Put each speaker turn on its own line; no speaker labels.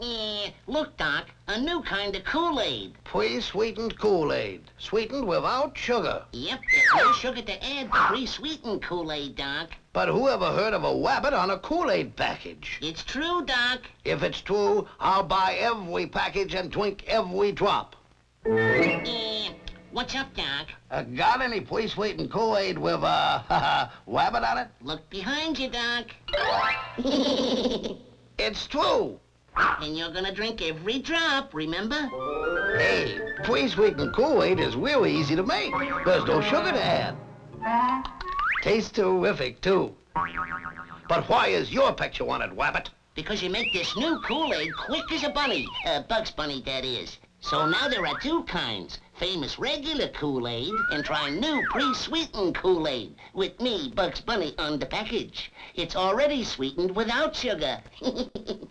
Eh, look, Doc, a new kind of Kool-Aid.
Pre-sweetened Kool-Aid. Sweetened without sugar.
Yep, there's no sugar to add to pre-sweetened Kool-Aid, Doc.
But who ever heard of a wabbit on a Kool-Aid package?
It's true, Doc.
If it's true, I'll buy every package and drink every drop.
Eh, what's up, Doc?
Uh, got any pre-sweetened Kool-Aid with a uh, wabbit on it?
Look behind you, Doc.
It's true.
And you're gonna drink every drop, remember?
Hey, pre-sweetened Kool-Aid is really easy to make. There's no sugar to add. Tastes terrific, too. But why is your picture on it, Wabbit?
Because you make this new Kool-Aid quick as a bunny. Uh, Bugs Bunny, that is. So now there are two kinds. Famous regular Kool-Aid and try new pre-sweetened Kool-Aid with me, Bugs Bunny, on the package. It's already sweetened without sugar.